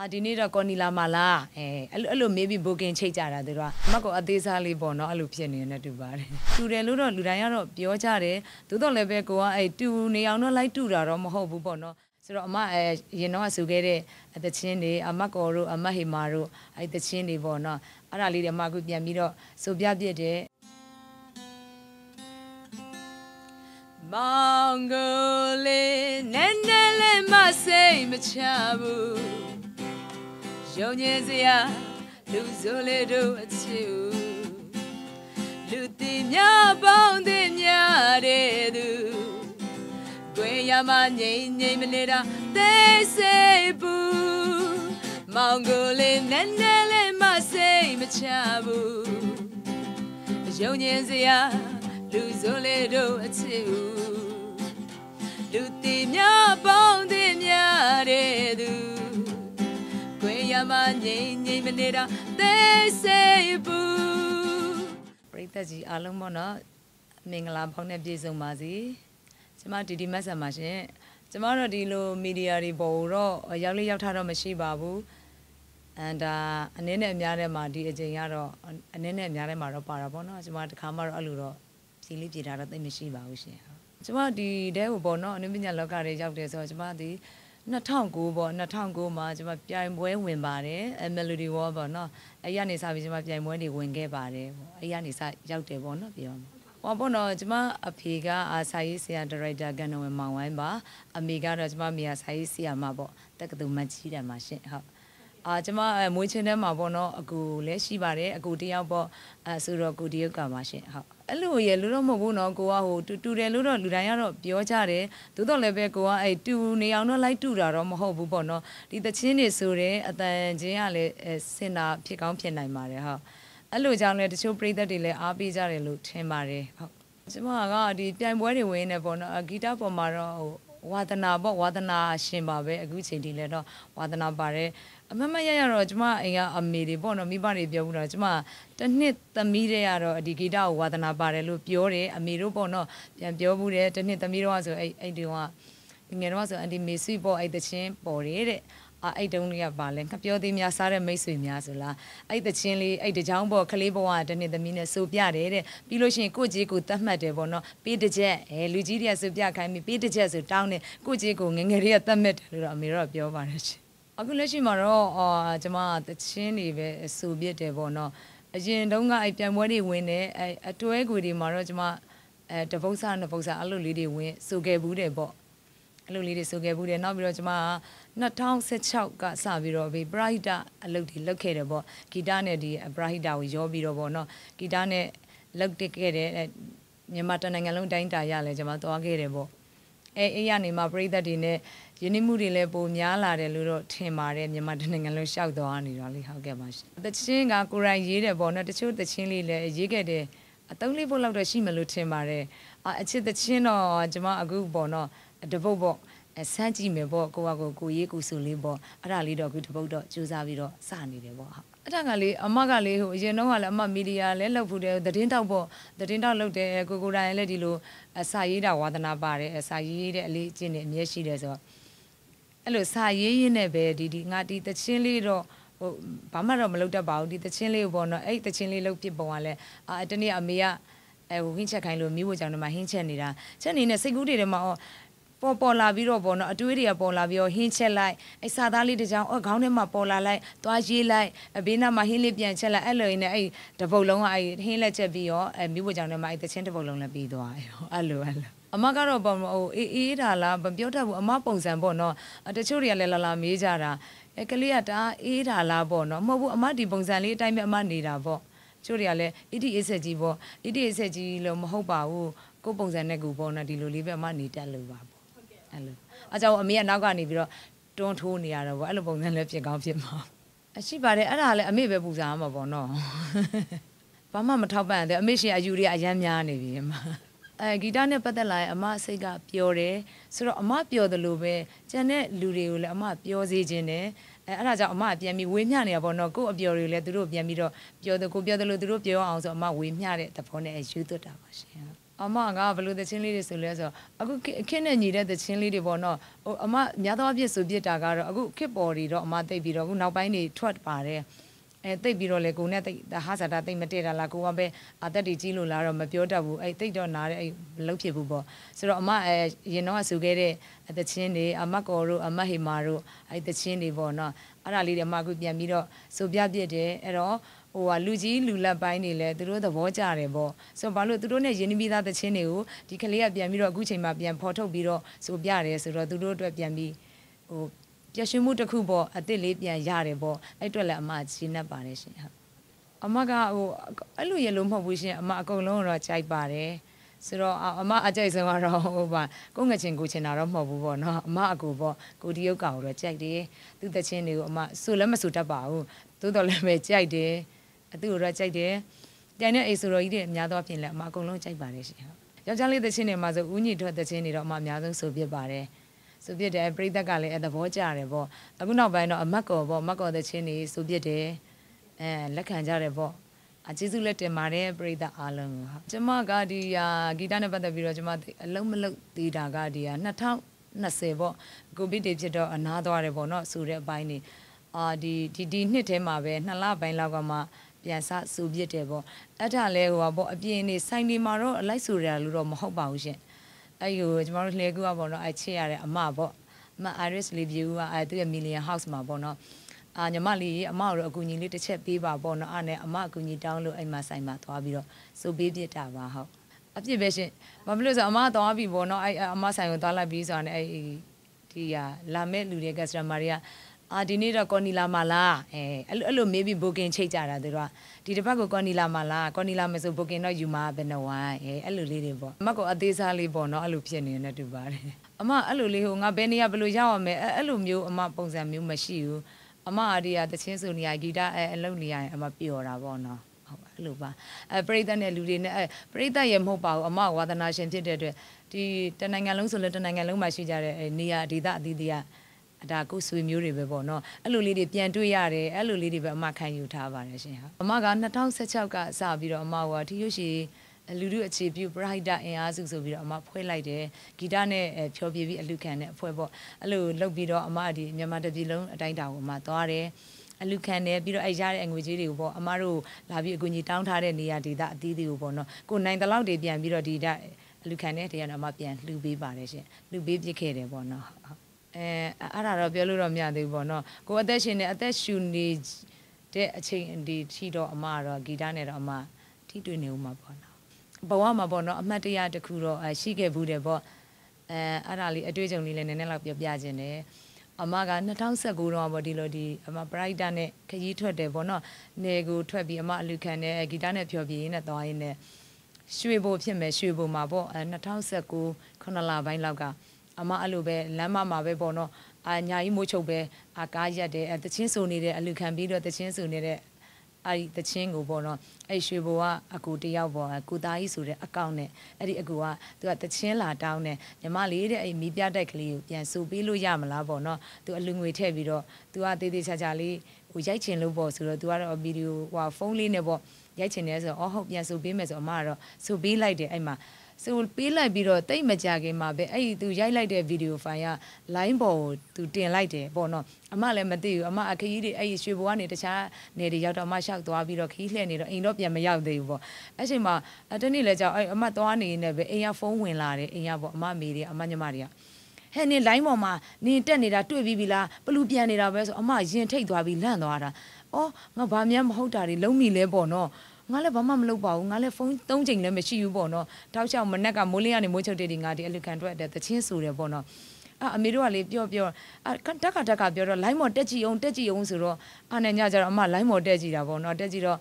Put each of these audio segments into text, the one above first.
အာဒီနေ့တော့ကော်နီလာမလားအဲအဲ့လိုအဲ့လို maybe booking ချိတ်ကြတာသူတို့ကအမတ်ကအသေးစားလေးပေါ့နော်အဲ့လိုဖြစ်နေနေတူပါတယ်တူတယ်လို့တော့လူတိုင်းကတော့ပြောကြတယ်သို့တော်လည်းပဲကိုကအဲ့တူနေအောင်တော့လိုက်တူတာတော့မဟုတ်ဘူးပေါ့နော်ဆိုတော့အမအဲရင်တော့ဆူခဲ့တဲ့တချင်းတွေအမတ်ကော်တို့အမတ်ဟီမာတို့အဲ့တချင်းတွေပေါ့နော်အဲ့ဒါလေးတွေအမကပြန်ပြီးတော့ဆိုပြပြတဲ့မောင်ကိုလေးနဲ့နဲ့လေးမစိတ်မချဘူး ယုံကြည်စရာလူဆိုလေတို့အချစ်လူတီများပေါင်းတဲ့များတဲ့သူကွယ်ရမငိမ့်ငိမ့်မနေတာသိစိတ်ဘူးမောင်ကိုလေးနဲ့နဲ့လေးမစိတ်မချဘူးယုံကြည်စရာလူဆိုလေတို့အချစ်လူတီများပေါင်းတဲ့များတဲ့သူခွေရ မငိမ့်ငိမ့်မနေတာသိစေဘူးပရိသတ်ကြီးအားလုံးပေါ့နော်မင်္ဂလာပေါင်းနဲ့ပြည့်စုံပါစေကျမဒီဒီမက်ဆန်ပါရှင်ကျမတို့ဒီလိုမီဒီယာတွေပေါ်တော့ရောက်လေးရောက်ထားတော့မရှိပါဘူးအန်ဒါအနည်းနဲ့အများထဲမှာဒီအချိန်ကတော့အနည်းနဲ့အများထဲမှာတော့ပါတာပေါ့နော်ကျမတခါမှတော့အဲ့လိုတော့ဖြီးလေးပြေတာတော့သိမရှိပါဘူးရှင်ကျမဒီတဲကိုပေါ့နော်အနုပညာလောကတွေရောက်တယ်ဆိုတော့ကျမဒီ 2009ပေါ့2009မှာကျမပြိုင်ပွဲဝင်ပါတယ်အ Melody Wall ပေါ့နော်အဲ့ရနေစပြီးကျမပြိုင်ပွဲတွေဝင်ခဲ့ပါတယ်ပေါ့အဲ့ရနေစရောက်တယ်ပေါ့နော်ပြောမှာဟောပေါ့နော်ကျမအဖေကအာစာရေးဆရာဒါရိုက်တာကန်နဝင်မောင်ဝိုင်းပါအမေကတော့ကျမမိယာစာရေးဆရာမပေါ့တက္ကသိုလ်မကြီးတယ်မှာရှင်ဟုတ် အာကျမမွေးချင်းထဲမှာပေါ့နော်အကူလည်းရှိပါတယ်အကူတယောက်ပေါ့အဲဆိုတော့ကူတယောက်ကပါရှင်ဟုတ်အဲ့လိုရလူတော့မဟုတ်ဘူးနော်ကိုကဟိုတူတူတယ်လို့တော့လူတိုင်းကတော့ပြောကြတယ်သို့တော့လည်းပဲကိုကအဲ့တူနေအောင်တော့လိုက်တူတာတော့မဟုတ်ဘူးပေါ့နော်ဒီတချင်းတွေဆိုတဲ့အတန်ချင်းကလည်းစင်တာဖြစ်ကောင်းဖြစ်နိုင်ပါတယ်ဟုတ်အဲ့လိုကြောင့်လည်းတချို့ပရိသတ်တွေလည်းအားပေးကြတယ်လို့ထင်ပါတယ်ဟုတ်ကျမကဒီပြိုင်ပွဲတွေဝင်နေပေါ့နော်ဂီတပေါ်မှာတော့ဟို ဝါသနာပေါ့ဝါသနာရှင်ပါပဲအခုချိန်ဒီလည်းတော့ဝါသနာပါတယ်အမမရရတော့ကျမအိမ်ကအမေတွေပေါ့နော်မိဘတွေပြောဘူးတော့ကျမတစ်နှစ်သမီးတွေကတော့ဒီဂီတကိုဝါသနာပါတယ်လို့ပြောတယ်အမေတို့ပေါ့နော်ပြန်ပြောဘူးတယ်တစ်နှစ်သမီးတော့ဆိုအဲ့အဲ့ဒီကငယ်တော့ဆိုအန်တီမေဆွေပေါ့အဲ့တချင်းပေါ်တယ်တဲ့ အာအဲ့တုံးလေးကပါလဲငပြောသေးများစားတဲ့မိတ်ဆွေများဆိုလားအဲ့တချင်းလေးအဲ့တချောင်းပေါ်ကလေးဘဝတနေ့သမီးနဲ့စိုးပြတယ်တဲ့ပြီးလို့ရှိရင်ကိုကြီးကိုတတ်မှတ်တယ်ပေါ့နော်ပေးတစ်ချက်အဲလူကြီးတွေကစိုးပြခိုင်းပြီးပေးတစ်ချက်ဆိုတောင်းတယ်ကိုကြီးကိုငငယ်လေးကတတ်မှတ်တယ်လို့တော့အမေတော့ပြောပါတယ်ရှင်အခုလက်ရှိမှာတော့အာကျွန်မတချင်းတွေပဲစိုးပြတယ်ပေါ့နော်အရင်တုန်းကအဲ့ပြန်ပွဲတွေဝင်တယ်အဲ့အတွဲကွေတွေမှာတော့ကျွန်မအဲတပုတ်စားနှစ်ပုတ်စားအဲ့လိုလေးတွေဝင်စိုးခဲ့ဘူးတယ်ပေါ့ အဲ့လိုလေးတွေစိုးခဲ့ဘူးတယ်နောက်ပြီးတော့ကျွန်မ2016ကစပြီးတော့ဘေးပရာဟိတအလုပ်တွေလုပ်ခဲ့တယ်ပေါ့ဂီတနဲ့ဒီပရာဟိတကိုရောပြီးတော့ပေါ့နော်ဂီတနဲ့လုပ်တက်ခဲ့တယ်မြန်မာတနိုင်ငံလုံးတိုင်းတာရလဲကျွန်မသွားခဲ့တယ်ပေါ့အဲအဲ့ရနေမှာပရိသတ်တွေနဲ့ယဉ်မှုတွေလည်းပိုများလာတယ်လို့တော့ထင်ပါတယ်မြန်မာတနိုင်ငံလုံးရှောက်သွားနေတော့လေဟုတ်ကဲ့ပါရှင်တချင်းကကိုရိုင်းရေးတယ်ပေါ့နော်တချို့တချင်းလေးလည်းရေးခဲ့တယ်အတုံးလေးဖို့လောက်တော့ရှိမလို့ထင်ပါတယ်အချစ်တချင်းတော့ကျွန်မအခုပေါ့နော် တပုတ်ပေါ့ဆန်းကြည့်မယ်ပေါ့ကိုကကိုကိုရေးကိုစုလေးပေါ့အဲ့ဒါလေးတော့အခုတပုတ်တော့စူးစမ်းပြီးတော့စနေတယ်ပေါ့ဟုတ်အဲ့ဒါကလေအမကလေဟိုအရင်တော့ကလည်းအမမီဒီယာလည်းလုပ်ဖို့တယ်သတင်းတောက်ပေါ့သတင်းတောက်လုပ်တယ်ကိုကိုတိုင်းလည်းဒီလိုစာရေးတာဝါသနာပါတယ်စာရေးတဲ့အလေးအကျင့်တွေအမြဲရှိတယ်ဆိုတော့အဲ့လိုစာရေးရင်းနဲ့ပဲဒီဒီငါဒီတချင်းလေးတော့ဟိုဘာမှတော့မလုပ်တတ်ပါဘူးဒီတချင်းလေးကိုပေါ့နော်အဲ့တချင်းလေးလုပ်ဖြစ်ပုံကလည်းအာတနေ့အမေကအဲဟိုဟင်းချက်ခိုင်းလို့မိဖို့ကြောင့်တော့မှဟင်းချက်နေတာချက်နေနဲ့စိတ်ကူးတွေထဲမှာ ပေါ်ပေါ်လာပြီးတော့ပေါ့နော်အတွေးတွေကပေါ်လာပြီးတော့ဟင်းချက်လိုက်အဲစာသားလေးတစ်ကြောင်အော်ခေါင်းထဲမှာပေါ်လာလိုက်သွားရေးလိုက်အဘေးနားမှာဟင်းလေးပြန်ချက်လိုက်အဲ့လိုရင်းနဲ့အဲ့တပုတ်လုံးကအဲ့ဟင်းလက်ချက်ပြီးတော့အဲမိဖို့ကြောင့်လည်းမအဲ့တချင်းတပုတ်လုံးလည်းပြီးသွားရောအဲ့လိုအဲ့လိုအမကတော့ပေါ့ဟိုအေးအေးတာလားမပြောတတ်ဘူးအမပုံစံပေါ့နော်တချို့တွေကလည်းလာလာမေးကြတာအဲကလေးကတအားအေးတာလားပေါ့နော်မဟုတ်ဘူးအမဒီပုံစံလေးအတိုင်းပဲအမနေတာပေါ့ချို့တွေကလည်းအီတီအေးဆက်ကြီးပေါ့အီတီအေးဆက်ကြီးလို့မဟုတ်ပါဘူးကိုပုံစံနဲ့ကူပေါ့နော်ဒီလိုလေးပဲအမနေတတ်လို့ပါပေါ့ အဲ့လိုအကြောင်းအမေကနောက်ကနေပြီးတော့တွန်းထိုးနေရတော့ပေါ့အဲ့လိုပုံစံလည်းဖြစ်ကောင်းဖြစ်မှာအရှိပါတယ်အဲ့ဒါလည်းအမေပဲပူစားမှာပေါ့နော်ဘာမှမထောက်ပံ့တယ်အမေရှင်အယူတွေအရမ်းများနေပြီအမအဲဂီတနဲ့ပတ်သက်လာရင်အမစိတ်ကပျော်တယ်ဆိုတော့အမပျော်တယ်လို့ပဲကျန်တဲ့လူတွေကိုလည်းအမပျော်စေခြင်းတယ်အဲအဲ့ဒါကြောင့်အမပြန်ပြီးဝေးမျှနေတာပေါ့နော်ကို့အပျော်တွေလည်းသူတို့ပြန်ပြီးတော့ပျော်တယ်ကိုပျော်တယ်လို့သူတို့ပြောအောင်ဆိုအမဝေးမျှတဲ့သဘောနဲ့ယူသွတ်တာပါရှင် အမကဘယ်လိုသချင်းလေးတွေဆိုလဲဆိုတော့အခုခေတ်ခင်းနဲ့ညီတဲ့သချင်းလေးတွေပေါ့နော်ဟိုအမများသောအားဖြင့်ဆိုပြစ်တာကတော့အခုခစ်ပေါ်တွေတော့အမသိပ်ပြီးတော့အခုနောက်ပိုင်းတွေထွက်ပါတယ်အဲတိတ်ပြီးတော့လေကိုနဲ့တိတ်ဟာဇာတာတိတ်မတည့်တာလားကိုကပဲအသက်တွေကြီးလို့လားတော့မပြောတတ်ဘူးအဲတိတ်တော့နားတဲ့အဲမလုပ်ဖြစ်ဘူးပေါ့ဆိုတော့အမအဲရင်တော့ဆူခဲ့တဲ့သချင်းတွေအမကော်တို့အမဟေမာတို့အဲသချင်းတွေပေါ့နော်အဲ့ဒါလေးတွေအမအခုပြန်ပြီးတော့ဆိုပြပြစ်တယ်အဲ့တော့ ဟိုကလူကြီးလူလက်ပိုင်းတွေလည်းသူတို့သဘောကျတယ်ပေါ့ဆိုတော့ဘာလို့သူတို့နဲ့ရင်းနှီးပြီးသားသချင်းတွေကိုဒီကလေးကပြန်ပြီးတော့အခုချိန်မှာပြန်ဖော်ထုတ်ပြီးတော့ဆိုပြတယ်ဆိုတော့သူတို့အတွက်ပြန်ပြီးဟိုပြည့်ရွှင်မှုတစ်ခုပေါ့အစ်စ်လေးပြန်ရတယ်ပေါ့အဲ့အတွက်လည်းအမရှင်းနေပါတယ်ရှင်ဟုတ်အမကဟိုအဲ့လိုရလို့မဟုတ်ဘူးရှင်အမအကုန်လုံးတော့ကြိုက်ပါတယ်ဆိုတော့အမအကြိုက်ဆုံးကတော့ဟိုပါကိုငချင်းကိုချင်တာတော့မဟုတ်ဘူးပေါ့နော်အမအကူပေါ့ကိုဒီယုတ်ကောင်တော့ကြိုက်တယ်သူတချင်းတွေကိုအမဆူလည်းမဆူတတ်ပါဘူးသို့တော်လည်းပဲကြိုက်တယ်အ သူတို့တော့ကြိုက်တယ်တန်တဲ့အိဆိုတော်ကြီးတွေအများသောဖြင့်လည်းအမအကုန်လုံးကြိုက်ပါတယ်ရှင်ဟုတ်ယောက်ျားလေးတချင်းတွေမှာဆိုဦးညီထွက်တချင်းတွေတော့အမအများဆုံးဆိုပြပါတယ်ဆိုပြတယ်ပြိသက်ကလည်းအသဘောကျတယ်ပေါ့အခုနောက်ပိုင်းတော့အမတ်ကော်ပေါ့မတ်ကော်တချင်းတွေဆိုပြတယ်အဲလက်ခံကြတယ်ပေါ့အကျေးဇူးလက်တင်ပါတယ်ပရိသတ်အားလုံးကိုဟုတ်ကျမကဒီဟာဂီတနဲ့ပတ်သက်ပြီးတော့ကျမအလုံးမလုံးသေးတာကဒီဟာ2020ပေါ့ကိုဗစ်တွေဖြစ်တော့အနားသွားတယ်ပေါ့နော်ဆိုတဲ့အပိုင်းနေအာဒီဒီဒီနှစ်ထဲမှာပဲနှစ်လပိုင်းလောက်ကမှ ပြန်စစူပြစ်တယ်ပေါ့အဲ့ဒါလဲဟိုပါပေါ့အပြင်နေဆိုင်နေမှာတော့အလိုက်ဆိုရလို့တော့မဟုတ်ပါဘူးရှင်အဲ့ဟိုကျမတို့လှဲကူကပေါ့နော်အဲ့ချစ်ရတဲ့အမပေါ့အမ Iris လေးပြူကအဲ့သူရဲ့ Million House မှာပေါ့နော်အာညီမလေးအမတို့အကူကြီးလေးတစ်ချက်ပေးပါပေါ့နော်အဲ့နဲ့အမအကူကြီးတောင်းလို့အဲ့မှာဆိုင်မှာသွားပြီးတော့စုပေးပြစ်တာပါဟုတ်အပြစ်ပဲရှင်ဘာဖြစ်လို့ဆိုအမသွားပြီပေါ့နော်အဲ့အမဆိုင်ကိုသွားလိုက်ပြီးဆိုတာနဲ့အဲ့ဒီဟာလာမဲ့လူတွေ customer တွေက အာဒီနေ့တော့ကော်နီလာမလားအဲအဲ့လိုအဲ့လို maybe booking ချိတ်ကြတာသူတို့ကဒီတစ်ပတ်ကိုကော်နီလာမလားကော်နီလာမယ်ဆို booking တော့ယူမှာဘယ်နှဝိုင်းအဲအဲ့လိုလေးတွေပေါ့အမကအသေးစားလေးပေါ့နော်အဲ့လိုဖြစ်နေနေတူပါတယ်အမအဲ့လိုလေးဟိုငါဘယ်နေရဘယ်လိုရောက်ရမလဲအဲ့လိုမျိုးအမပုံစံမျိုးမရှိဘူးအမအားဒီကတချင်းစုနေရဂီတအဲအလုပ်နေရရင်အမပျော်တာပေါ့နော်ဟုတ်ပါအဲ့လိုပါအဲပရိသတ်နဲ့လူတွေနဲ့အဲပရိသတ်ရဲ့မဟုတ်ပါဘူးအမဝါသနာရှင်ဖြစ်တဲ့အတွက်ဒီတနိုင်ငံလုံးဆိုလည်းတနိုင်ငံလုံးမှာရှိကြတဲ့နေရာဒေသအသီးသီးကအ ဒါကိုဆွေမျိုးတွေပဲပေါ့နော်အဲ့လိုလေးတွေပြန်တွေ့ရတယ်အဲ့လိုလေးတွေပဲအမခံယူထားပါတယ်ရှင်ဟာအမက2016ကစပြီးတော့အမကထီရွှေလူလူအခြေပြု brighter အင်အားစုဆိုပြီးတော့အမဖွဲလိုက်တယ်ဂီတနဲ့ဖြောပြပြီးအလူခံတဲ့အဖွဲ့ပေါ့အဲ့လိုလုပ်ပြီးတော့အမဒီမြန်မာတပြည်လုံးအတိုင်းတာကိုအမသွားတယ်အလူခံတယ်ပြီးတော့အဲရတဲ့အငွေကြီးတွေကိုပေါ့အမတို့လာပြီးအကူကြီးတောင်းထားတဲ့နေရာဒေသအသီးသီးကိုပေါ့နော်ကိုနိုင်တလောက်တွေပြန်ပြီးတော့ဒီအလူခံတဲ့တရားတော့အမပြန်လှူပေးပါတယ်ရှင်လှူပေးပြခဲ့တယ်ပေါ့နော် အဲအဲ့ဒါတော့ပြောလို့တော့မရသေးဘူးပေါ့နော်ကိုအသက်ရှင်နေအသက်ရှူနေတဲ့အချိန်ဒီထိတော့အမတော့ဂီတနဲ့တော့အမထိတွေ့နေဦးမှာပေါ့နော်ဘဝမှာပေါ့နော်အမှတ်တရတစ်ခုတော့ရှိခဲ့ဘူးတယ်ပေါ့အဲအဲ့ဒါလေးအတွေ့အကြုံလေးလည်းနည်းနည်းလောက်ပြပြခြင်းတယ်အမက2019တော့ပေါ့ဒီလိုဒီအမ brighter နဲ့ခရီးထွက်တယ်ပေါ့နော်နေကိုထွက်ပြီးအမအလူခံတဲ့ဂီတနဲ့ဖျော်ပြရင်းနဲ့သွားရင်းနဲ့ရွှေဘိုဖြစ်မယ်ရွှေဘိုမှာပေါ့အဲ2019ခုနှစ်လပိုင်းလောက်က အမအဲ့လိုပဲလမ်းမမှာပဲပေါ့နော်အာညာကြီးမိုးချုပ်ပဲအာကားရက်တယ်အဲတချင်းစုံနေတဲ့အလူခံပြီးတော့တချင်းစုံနေတဲ့အဲ့ဒီတချင်းကိုပေါ့နော်အဲ့ရွှေဘိုကအကူတယောက်ပေါ့ကုသားကြီးဆိုတဲ့အကောင့်နဲ့အဲ့ဒီအကူကသူကတချင်းလာတောင်းတယ်ညီမလေးတဲ့အဲ့မီးပြတိုက်ကလေးကိုပြန်စုပေးလို့ရမလားပေါ့နော်သူအလူငွေထည့်ပြီးတော့သူကတေးသေးချာချာလေးဟိုရိုက်ချင်လို့ပေါ့ဆိုတော့သူကတော့ဗီဒီယိုဟိုဖုန်းလေးနဲ့ပေါ့ရိုက်ချင်တယ်ဆိုတော့အော်ဟုတ်ပြန်စုပေးမယ်ဆိုအမကတော့စုပေးလိုက်တယ်အဲ့မှာ ဆိုပေးလိုက်ပြီးတော့တိတ်မကြခင်မှာပဲအဲ့ဒီသူရိုက်လိုက်တဲ့ဗီဒီယိုဖိုင်က line ပေါ်ကိုသူတင်လိုက်တယ်ပေါ့နော်အမလည်းမသိဘူးအမအခကြီးတွေအဲ့ဒီရွှေဘွားကနေတခြားနေတွေရောက်တော့အမရှောက်သွားပြီးတော့ခီးလှည့်နေတော့အိမ်တော့ပြန်မရောက်သေးဘူးပေါ့အဲ့ချိန်မှာတနေ့လဲကြောက်အဲ့အမသွားနေနေပဲအိမ်ကဖုန်းဝင်လာတယ်အိမ်ကပေါ့အမမေတွေအမညီမတွေကဟဲ့နင် line ပေါ်မှာနင်တက်နေတာတွေ့ပြီးပြီလားဘလူပြန်နေတာပဲဆိုအမရင်ထိတ်သွားပြီးလန့်သွားတာအော်ငါဘာမှမဟုတ်တာတွေလုံးမိလဲပေါ့နော် ငါလည်းဘာမှမလုပ်ပါဘူးငါလည်းဖုန်း၃ချိန်လည်းမရှိဘူးပေါ့နော်တောက်လျှောက်မနက်ကမိုးလင်းကနေမိုးချုပ်တဲ့ဒီငါဒီအလူခံထွက်တဲ့တချင်းဆိုတယ်ပေါ့နော်အာအမေတို့ကလေပြောပြောအာတက်ကတက်ကပြောတော့ line မော်တက်ကြည့်အောင်တက်ကြည့်အောင်ဆိုတော့အာနဲ့ညကျတော့အမ line မော်တက်ကြည့်တာပေါ့နော်တက်ကြည့်တော့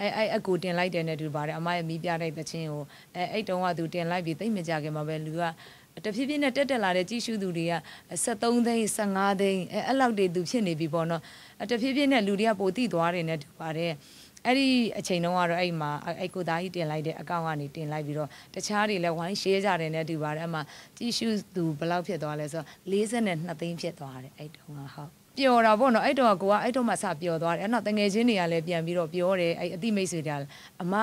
အဲအဲအကူတင်လိုက်တယ်နဲ့တူပါတယ်အမရဲ့မီးပြတဲ့တချင်းကိုအဲအဲ့တုန်းကသူတင်လိုက်ပြီးသိမကြခင်မှာပဲလူကတဖြည်းဖြည်းနဲ့တက်တက်လာတဲ့ကြီးစုသူတွေက73သိန်း15သိန်းအဲအဲ့လောက်တွေသူဖြစ်နေပြီပေါ့နော်တဖြည်းဖြည်းနဲ့လူတွေကပိုတိသွားတယ်နဲ့တူပါတယ် အဲ့ဒီအချိန်တုန်းကတော့အဲ့မှာအဲ့ကိုသားကြီးတင်လိုက်တဲ့အကောင့်ကနေတင်လိုက်ပြီးတော့တခြားတွေလည်းဝိုင်း share ကြတယ်နဲ့တူပါတယ်အမှကြည့်ရှုသူဘယ်လောက်ဖြစ်သွားလဲဆိုတော့42သိန်းဖြစ်သွားတယ်အဲ့တုန်းကဟုတ်ပျော်တာပေါ့နော်အဲ့တော့ကိုကအဲ့တော့မှစပျော်သွားတယ်အဲ့တော့တငယ်ချင်းတွေကလည်းပြန်ပြီးတော့ပြောတယ်အဲ့အတိမိတ်ဆွေတွေကအမ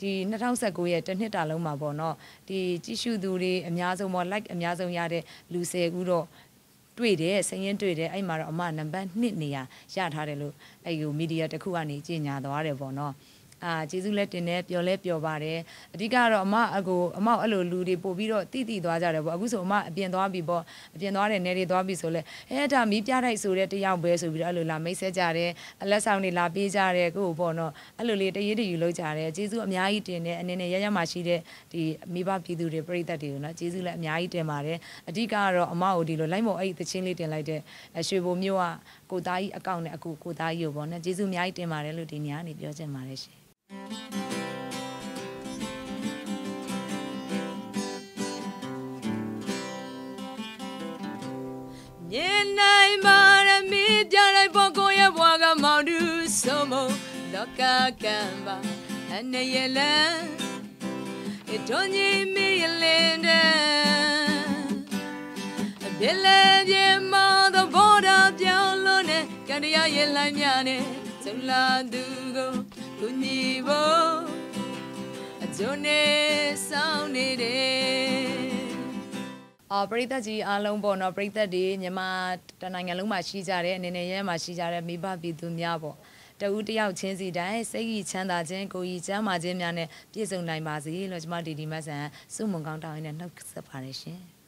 ဒီ2019ရဲ့တစ်နှစ်တာလုံးမှာပေါ့နော်ဒီကြည့်ရှုသူတွေအများဆုံးပေါ့ like အများဆုံးရတဲ့လူ10ဦးတော့ တွေ့တယ်စရင်တွေ့တယ်အဲ့မှာတော့အမနံပါတ်1နေရာရထားတယ်လို့အဲ့ဒီမီဒီယာတစ်ခုကနေကြေညာသွားတယ်ပေါ့နော် အာကျေးဇူးလက်တင်တယ်ပျော်လဲပျော်ပါတယ်အဓိကတော့အမအကိုအမောက်အဲ့လိုလူတွေပို့ပြီးတော့တိတိသွားကြတယ်ပေါ့အခုဆိုအမအပြင်သွားပြီပေါ့အပြင်သွားတယ်နေတွေသွားပြီဆိုလဲအဲဒါမီးပြတိုက်ဆိုတဲ့တယောက်ပဲဆိုပြီးတော့အဲ့လိုလာမိတ်ဆက်ကြတယ်အလက်ဆောင်တွေလာပေးကြတယ်ကို့ပေါ့နော်အဲ့လိုလေးတရေးတယူလုပ်ကြတယ်ကျေးဇူးအများကြီးတင်တယ်အနေနဲ့ရရမှရှိတဲ့ဒီမိဘပြည်သူတွေပြည်သက်တွေကိုနော်ကျေးဇူးလည်းအများကြီးတင်ပါတယ်အဓိကကတော့အမကိုဒီလိုလိုက်မော်အဲ့ဒီတချင်းလေးတင်လိုက်တဲ့ရွှေဘုံမျိုးကကိုသားကြီးအကောင့်နဲ့အခုကိုသားကြီးကိုပေါ့နော်ကျေးဇူးအများကြီးတင်ပါတယ်လို့ဒီနေရာကနေပြောချင်ပါတယ်ရှင် မြင်နိုင်ပါရမီပြလိုက်ပေါ်ကိုရဲ့ဘွားကမောင်သူဆုံးမလောကကံပါအနေရလန်အတော်ကြီးမီလင်းတဲ့အပြစ်လည်းပြမသောဘောဓပြောင်းလို့နဲ့ကံတရားရဲ့လှိုင်းများနဲ့ဇလာသူကို ကုညီဖို့အကျိုးနဲ့ဆောင်နေတယ်အော်ပရိသတ်ကြီးအားလုံးပေါ့နော်ပရိသတ်တွေမြန်မာတနိုင်ငံလုံးမှာရှိကြတဲ့အနေနဲ့ရဲမှာရှိကြတဲ့မိဘပြည်သူများပေါ့တဦးတယောက်ချင်းစီတိုင်းစိတ်ကြီးချမ်းသာခြင်းကိုယ်ကြီးချမ်းသာခြင်းများနဲ့ပြည့်စုံနိုင်ပါစေလို့ကျွန်မဒီဒီမတ်ဆန်စုမုံကောင်းတောင်းရင်းနဲ့နှုတ်ဆက်ပါတယ်ရှင်